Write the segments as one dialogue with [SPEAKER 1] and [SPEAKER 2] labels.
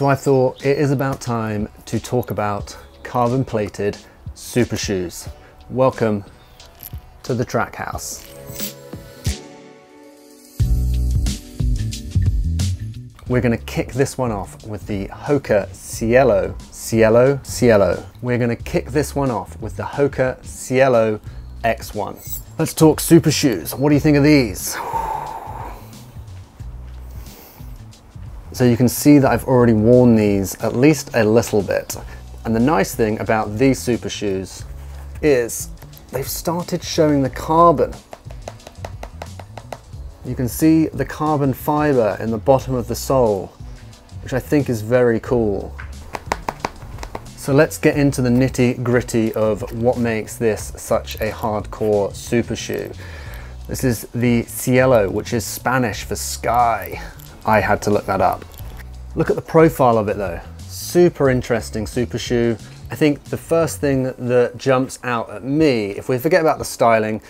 [SPEAKER 1] So I thought it is about time to talk about carbon plated super shoes. Welcome to the track house. We're gonna kick this one off with the Hoka Cielo, Cielo, Cielo. We're gonna kick this one off with the Hoka Cielo X1. Let's talk super shoes. What do you think of these? So you can see that I've already worn these at least a little bit. And the nice thing about these super shoes is they've started showing the carbon you can see the carbon fiber in the bottom of the sole, which I think is very cool. So let's get into the nitty gritty of what makes this such a hardcore super shoe. This is the Cielo, which is Spanish for sky. I had to look that up. Look at the profile of it though. Super interesting super shoe. I think the first thing that jumps out at me, if we forget about the styling,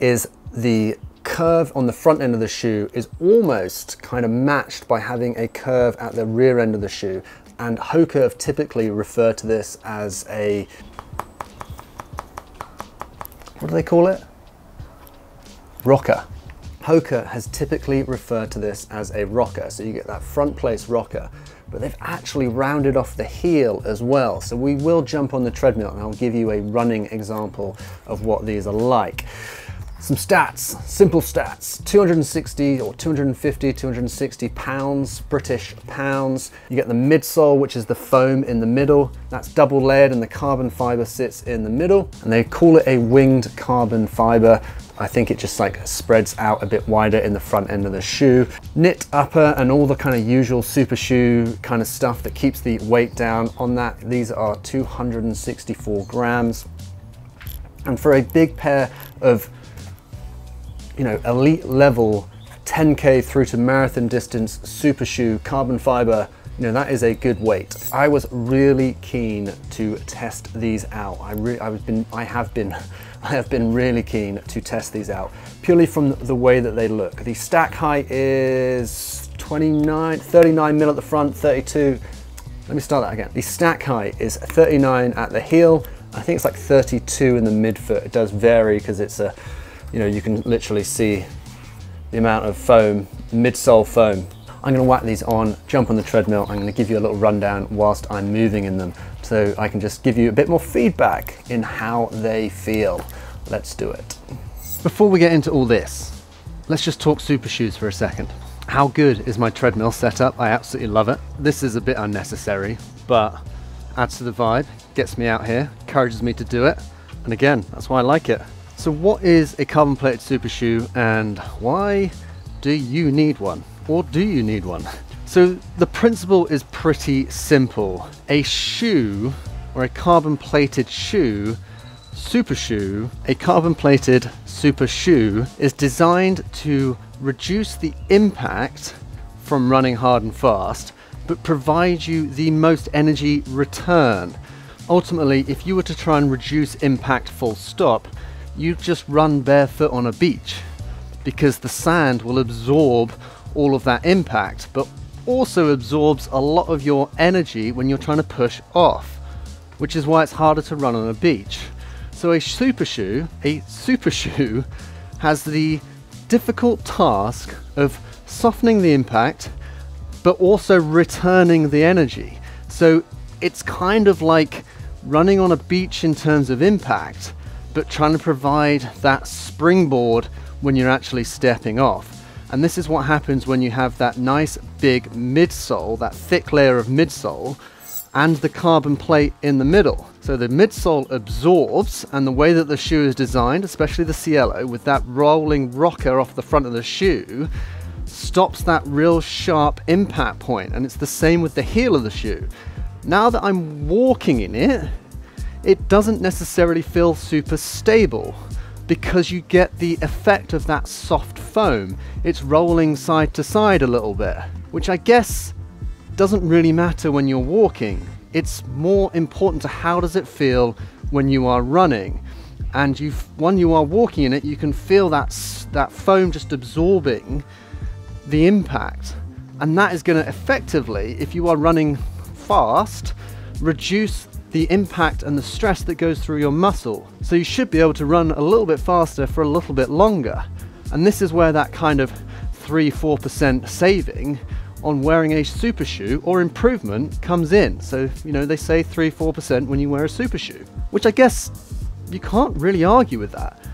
[SPEAKER 1] is the curve on the front end of the shoe is almost kind of matched by having a curve at the rear end of the shoe. And Hoka typically referred to this as a, what do they call it? Rocker. Hoka has typically referred to this as a rocker. So you get that front place rocker, but they've actually rounded off the heel as well. So we will jump on the treadmill and I'll give you a running example of what these are like. Some stats, simple stats, 260 or 250, 260 pounds, British pounds. You get the midsole, which is the foam in the middle. That's double layered and the carbon fiber sits in the middle. And they call it a winged carbon fiber. I think it just like spreads out a bit wider in the front end of the shoe. Knit upper and all the kind of usual super shoe kind of stuff that keeps the weight down on that. These are 264 grams. And for a big pair of you know, elite level 10K through to marathon distance super shoe, carbon fiber, you know, that is a good weight. I was really keen to test these out. I, re I, been, I have been I have been really keen to test these out purely from the way that they look. The stack height is 29, 39 mil at the front, 32. Let me start that again. The stack height is 39 at the heel. I think it's like 32 in the midfoot. It does vary because it's a you know, you can literally see the amount of foam, midsole foam. I'm gonna whack these on, jump on the treadmill, I'm gonna give you a little rundown whilst I'm moving in them so I can just give you a bit more feedback in how they feel. Let's do it. Before we get into all this, let's just talk super shoes for a second. How good is my treadmill setup? I absolutely love it. This is a bit unnecessary, but adds to the vibe, gets me out here, encourages me to do it. And again, that's why I like it. So what is a carbon plated super shoe and why do you need one? Or do you need one? So the principle is pretty simple. A shoe or a carbon plated shoe, super shoe, a carbon plated super shoe is designed to reduce the impact from running hard and fast, but provide you the most energy return. Ultimately, if you were to try and reduce impact full stop, you'd just run barefoot on a beach because the sand will absorb all of that impact, but also absorbs a lot of your energy when you're trying to push off, which is why it's harder to run on a beach. So a super shoe, a super shoe has the difficult task of softening the impact, but also returning the energy. So it's kind of like running on a beach in terms of impact, but trying to provide that springboard when you're actually stepping off. And this is what happens when you have that nice big midsole, that thick layer of midsole, and the carbon plate in the middle. So the midsole absorbs, and the way that the shoe is designed, especially the Cielo, with that rolling rocker off the front of the shoe, stops that real sharp impact point. And it's the same with the heel of the shoe. Now that I'm walking in it, it doesn't necessarily feel super stable because you get the effect of that soft foam. It's rolling side to side a little bit, which I guess doesn't really matter when you're walking. It's more important to how does it feel when you are running. And you, when you are walking in it, you can feel that, that foam just absorbing the impact. And that is going to effectively, if you are running fast, reduce the impact and the stress that goes through your muscle. So you should be able to run a little bit faster for a little bit longer. And this is where that kind of 3 4% saving on wearing a super shoe or improvement comes in. So, you know, they say 3 4% when you wear a super shoe, which I guess you can't really argue with that.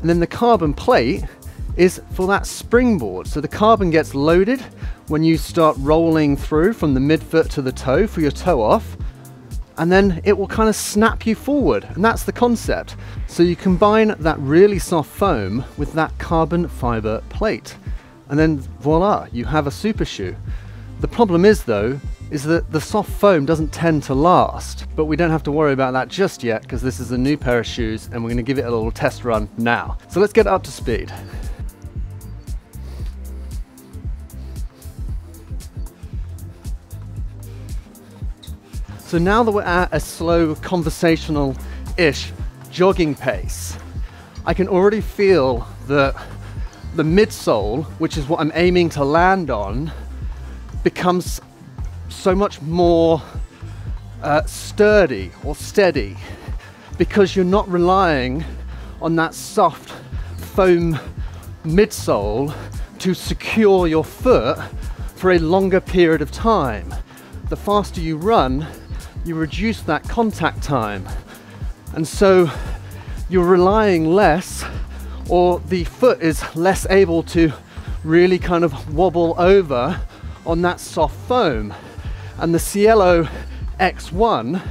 [SPEAKER 1] And then the carbon plate is for that springboard. So the carbon gets loaded when you start rolling through from the midfoot to the toe for your toe off and then it will kind of snap you forward and that's the concept. So you combine that really soft foam with that carbon fiber plate and then voila you have a super shoe. The problem is though is that the soft foam doesn't tend to last but we don't have to worry about that just yet because this is a new pair of shoes and we're going to give it a little test run now. So let's get up to speed So now that we're at a slow conversational-ish jogging pace, I can already feel that the midsole, which is what I'm aiming to land on, becomes so much more uh, sturdy or steady because you're not relying on that soft foam midsole to secure your foot for a longer period of time. The faster you run, you reduce that contact time. And so you're relying less, or the foot is less able to really kind of wobble over on that soft foam. And the Cielo X1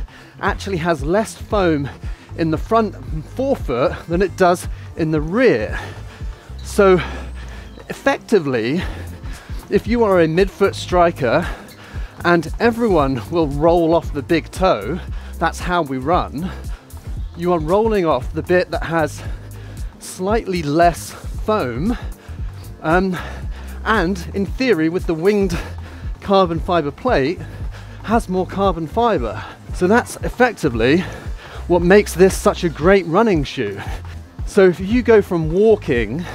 [SPEAKER 1] actually has less foam in the front forefoot than it does in the rear. So effectively, if you are a midfoot striker and everyone will roll off the big toe. That's how we run. You are rolling off the bit that has slightly less foam, um, and in theory, with the winged carbon fiber plate, has more carbon fiber. So that's effectively what makes this such a great running shoe. So if you go from walking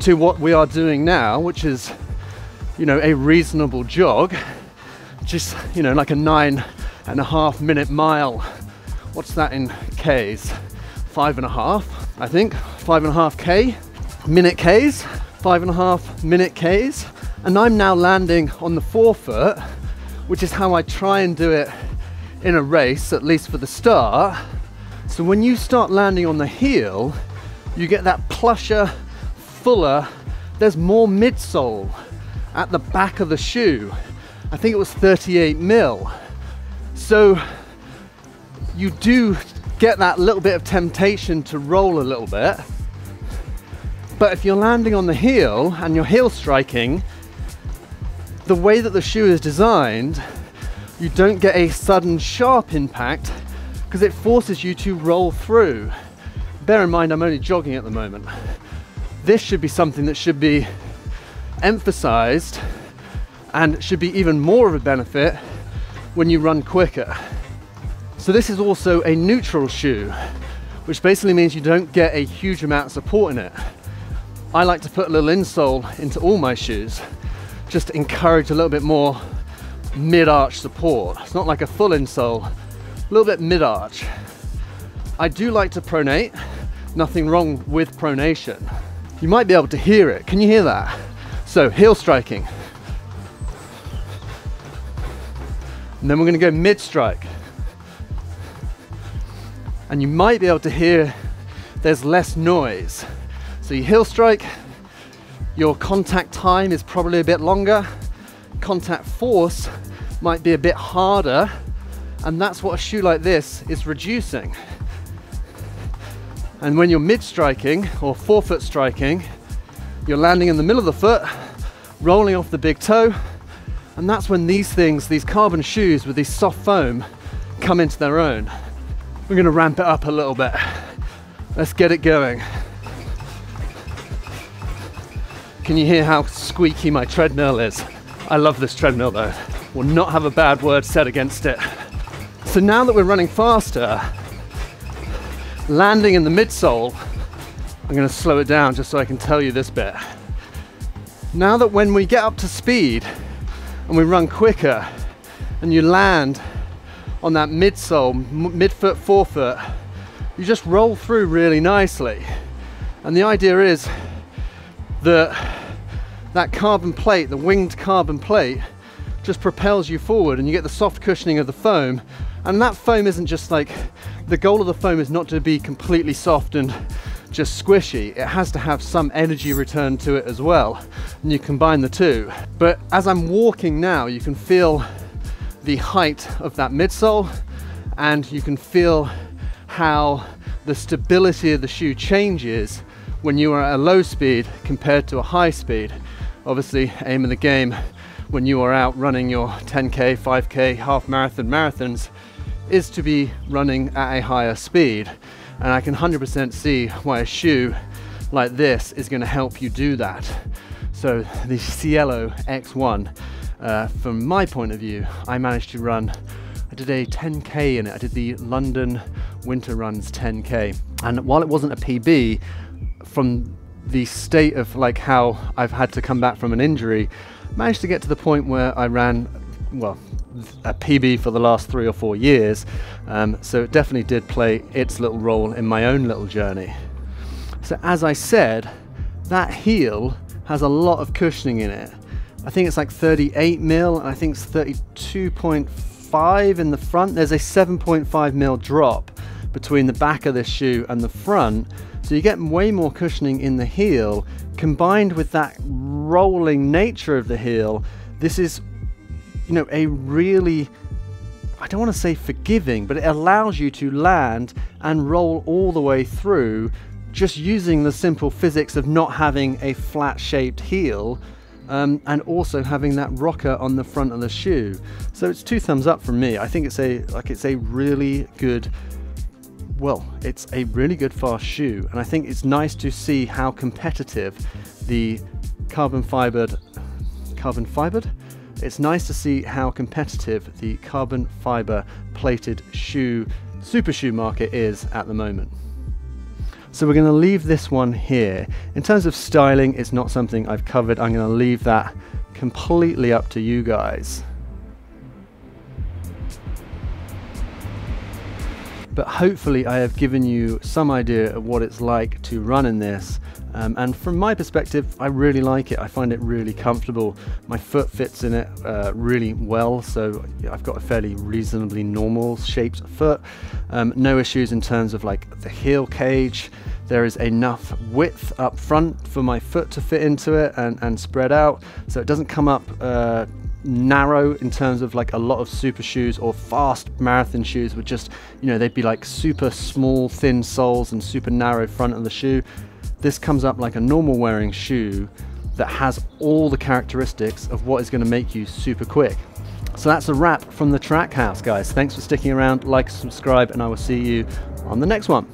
[SPEAKER 1] to what we are doing now, which is, you know, a reasonable jog, just, you know, like a nine and a half minute mile. What's that in Ks? Five and a half, I think. Five and a half K, minute Ks, five and a half minute Ks. And I'm now landing on the forefoot, which is how I try and do it in a race, at least for the start. So when you start landing on the heel, you get that plusher, fuller, there's more midsole at the back of the shoe. I think it was 38 mil. So you do get that little bit of temptation to roll a little bit. But if you're landing on the heel and you're heel striking, the way that the shoe is designed, you don't get a sudden sharp impact because it forces you to roll through. Bear in mind, I'm only jogging at the moment. This should be something that should be emphasized and should be even more of a benefit when you run quicker. So this is also a neutral shoe, which basically means you don't get a huge amount of support in it. I like to put a little insole into all my shoes, just to encourage a little bit more mid-arch support. It's not like a full insole, a little bit mid-arch. I do like to pronate, nothing wrong with pronation. You might be able to hear it, can you hear that? So heel striking, And then we're going to go mid strike. And you might be able to hear there's less noise. So you heel strike, your contact time is probably a bit longer, contact force might be a bit harder, and that's what a shoe like this is reducing. And when you're mid striking or forefoot striking, you're landing in the middle of the foot, rolling off the big toe, and that's when these things, these carbon shoes with these soft foam, come into their own. We're gonna ramp it up a little bit. Let's get it going. Can you hear how squeaky my treadmill is? I love this treadmill though. Will not have a bad word said against it. So now that we're running faster, landing in the midsole, I'm gonna slow it down just so I can tell you this bit. Now that when we get up to speed, and we run quicker and you land on that midsole, midfoot, forefoot, you just roll through really nicely. And the idea is that that carbon plate, the winged carbon plate, just propels you forward and you get the soft cushioning of the foam. And that foam isn't just like, the goal of the foam is not to be completely soft and just squishy. It has to have some energy return to it as well. And you combine the two. But as I'm walking now, you can feel the height of that midsole and you can feel how the stability of the shoe changes when you are at a low speed compared to a high speed. Obviously, aim of the game when you are out running your 10k, 5k, half marathon, marathons is to be running at a higher speed. And I can 100% see why a shoe like this is going to help you do that. So the Cielo X1, uh, from my point of view, I managed to run, I did a 10K in it. I did the London Winter Runs 10K. And while it wasn't a PB, from the state of like how I've had to come back from an injury, managed to get to the point where I ran, well, a PB for the last three or four years. Um, so it definitely did play its little role in my own little journey. So as I said, that heel has a lot of cushioning in it. I think it's like 38 mil, and I think it's 32.5 in the front. There's a 7.5 mil drop between the back of this shoe and the front. So you get way more cushioning in the heel combined with that rolling nature of the heel. This is you know, a really, I don't want to say forgiving, but it allows you to land and roll all the way through just using the simple physics of not having a flat shaped heel um, and also having that rocker on the front of the shoe. So it's two thumbs up from me. I think it's a like it's a really good well, it's a really good fast shoe and I think it's nice to see how competitive the carbon fibered carbon fibered it's nice to see how competitive the carbon fiber plated shoe, super shoe market is at the moment. So we're going to leave this one here. In terms of styling, it's not something I've covered. I'm going to leave that completely up to you guys. But hopefully I have given you some idea of what it's like to run in this um, and from my perspective, I really like it. I find it really comfortable. My foot fits in it uh, really well, so I've got a fairly reasonably normal shaped foot. Um, no issues in terms of like the heel cage. There is enough width up front for my foot to fit into it and, and spread out, so it doesn't come up uh, narrow in terms of like a lot of super shoes or fast marathon shoes would just you know they'd be like super small thin soles and super narrow front of the shoe this comes up like a normal wearing shoe that has all the characteristics of what is going to make you super quick. So that's a wrap from the Trackhouse, guys. Thanks for sticking around, like, subscribe, and I will see you on the next one.